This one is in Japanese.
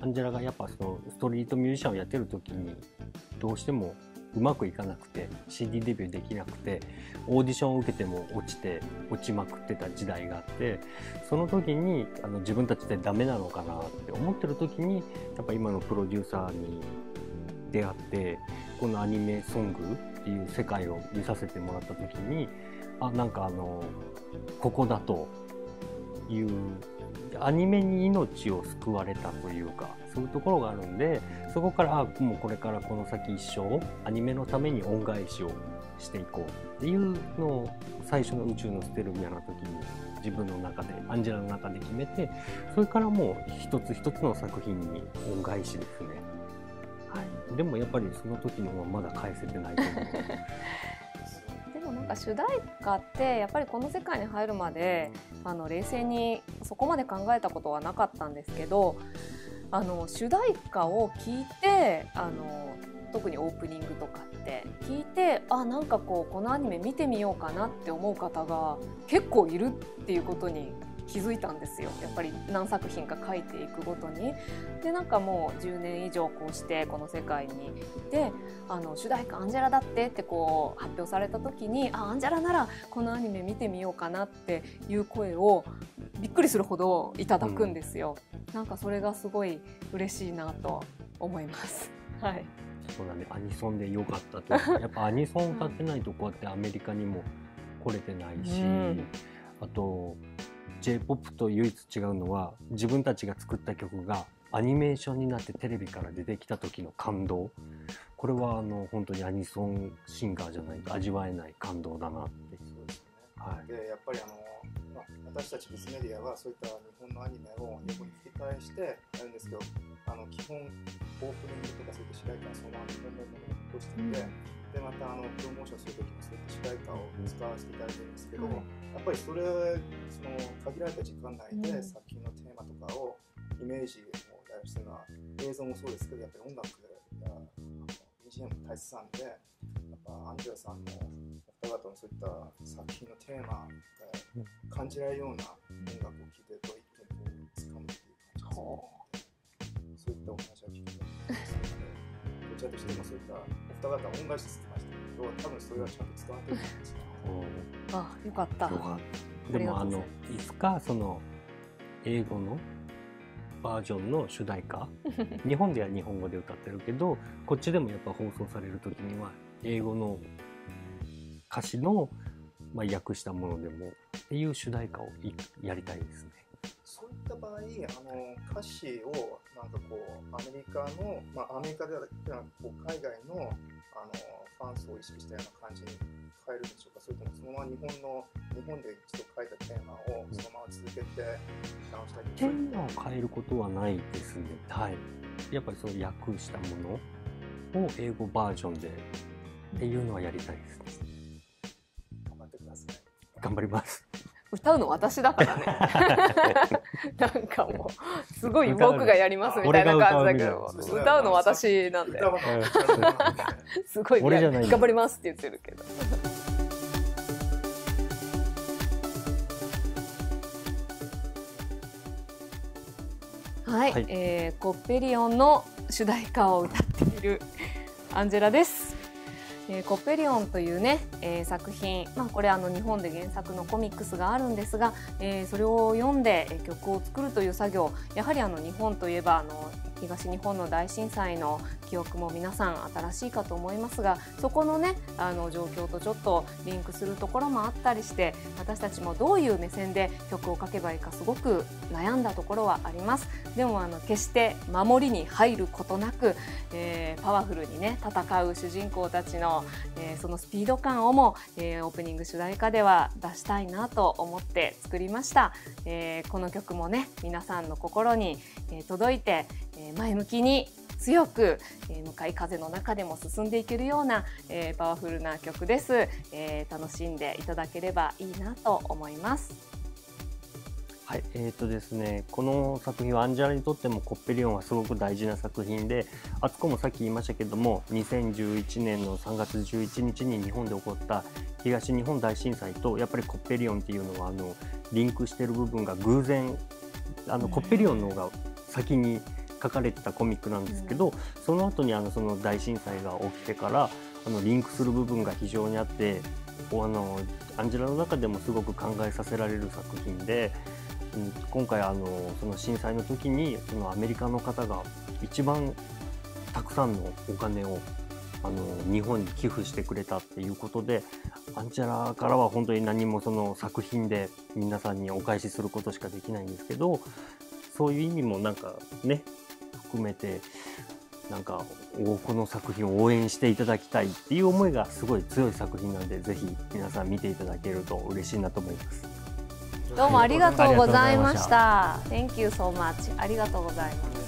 アンジェラがやっぱそのストリートミュージシャンをやってる時にどうしてもうまくいかなくて CD デビューできなくてオーディションを受けても落ちて落ちまくってた時代があってその時にあの自分たちでダメなのかなって思ってる時にやっぱ今のプロデューサーに出会ってこのアニメソングっていう世界を見させてもらった時にあなんかあのここだというアニメに命を救われたというかそういうところがあるんでそこからあもうこれからこの先一生アニメのために恩返しをしていこうっていうのを最初の宇宙のステルビアの時に自分の中でアンジェラの中で決めてそれからもう一つ一つの作品に恩返しですね。はい、でもやっぱりその時のままだ返せてないと思う。でもなんか主題歌ってやっぱりこの世界に入るまであの冷静にそこまで考えたことはなかったんですけどあの主題歌を聞いてあの特にオープニングとかって聞いてあなんかこうこのアニメ見てみようかなって思う方が結構いるっていうことに気づいたんですよやっぱり何作品か書いていくごとに。でなんかもう10年以上こうしてこの世界にいてあの主題歌アンジェラだってってこう発表された時にあアンジェラならこのアニメ見てみようかなっていう声をびっくりするほどいただくんですよ。うん、なんかそれがすごい嬉しいなと思います。はいそうだねアニソンで良かったとやっぱアニソン歌ってないとこうやってアメリカにも来れてないし、うん、あと J-POP と唯一違うのは自分たちが作った曲がアニメーションになってテレビから出てきた時の感動。これはあの本当にアニソンシンガーじゃないと味わえない感動だなってそう。ですね、はい、でやっぱりあの、まあ、私たちビスメディアはそういった日本のアニメを横に吹き返してやるんですけどあの基本オープニングとかそういった主題歌はそのまま日本のものを残していて、うんでまたあのプロモーションするときもそういった主題歌を使わせていただいてるんですけど、やっぱりそれその限られた時間内で作品のテーマとかをイメージをやるのは映像もそうですけどやっぱり音楽や BGM も大切なんでやっぱアンジェラさんの方々のそういった作品のテーマが感じられるような音楽を聴いてると一気にこう掴むっていう感じですね。そういったお話を聞。ちらとしてもそういったお二方恩返ししてましたけど多分それはちゃんと伝わってると思うんですよ。あよかった。でもあのいつかその英語のバージョンの主題歌 日本では日本語で歌ってるけどこっちでもやっぱ放送される時には英語の歌詞の、まあ、訳したものでもっていう主題歌をやりたいですね。った場合あの歌詞をなんかこうアメリカの、まあ、アメリカではなくこう海外のあのファン層を意識したような感じに変えるんでしょうか。それともそのまま日本の日本で一度書いたテーマをそのまま続けて直したりテーマを変えることはないですね。はい。やっぱりその訳したものを英語バージョンでっていうのはやりたいですね。頑張ってください。頑張ります歌うの私だからね。なんかもうすごい僕がやりますみたいな感じだけど歌うの私なんで、すごい頑張りますって言ってるけど。はい、はい、えー、コッペリオンの主題歌を歌っているアンジェラです。えー、コペリオンというね、えー、作品、まあ、これあの日本で原作のコミックスがあるんですが、えー、それを読んで曲を作るという作業やはりあの日本といえばあの東日本の大震災の記憶も皆さん新しいかと思いますがそこのねあの状況とちょっとリンクするところもあったりして私たちもどういう目線で曲を書けばいいかすごく悩んだところはあります。でもあの決して守りに入ることなく、えー、パワフルにね戦う主人公たちの、えー、そのスピード感をも、えー、オープニング主題歌では出したいなと思って作りました、えー、この曲もね皆さんの心に、え、届いて、前向きに強く、え向かい風の中でも進んでいけるような、えパワフルな曲です、え楽しんでいただければいいなと思います。はい、えーとですね、この作品はアンジェラにとってもコッペリオンはすごく大事な作品で、あつこもさっき言いましたけども、2011年の3月11日に日本で起こった東日本大震災と、やっぱりコッペリオンっていうのはあのリンクしてる部分が偶然、あのコッペリオンの方が先に書かれてたコミックなんですけど、その後にあのその大震災が起きてからあのリンクする部分が非常にあってあのアンジェラの中でもすごく考えさせられる作品で。うん、今回あのその震災の時にそのアメリカの方が一番たくさんのお金をあの日本に寄付してくれたっていうことでアンチェラからは本当に何もその作品で皆さんにお返しすることしかできないんですけどそういう意味もなんかね含めてなんかこの作品を応援していただきたいっていう思いがすごい強い作品なんでぜひ皆さん見ていただけると嬉しいなと思います。どうもありがとうございました。Thank you so much. ありがとうございます。